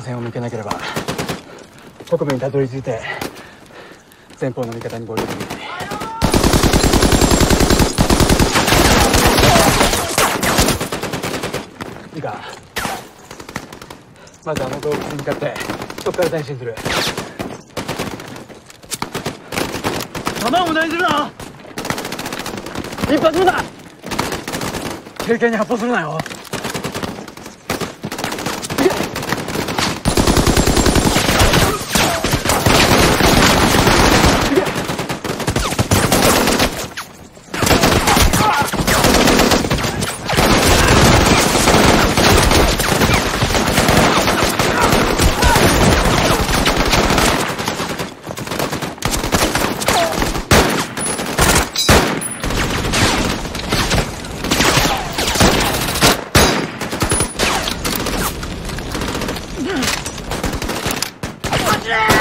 線を抜けなければ北部にたどり着いて前方の味方に合流できないいいかまずあの洞窟に向かってそこから前進する。弾を無駄にするな！一発目だ！経験に発砲するなよ Roger!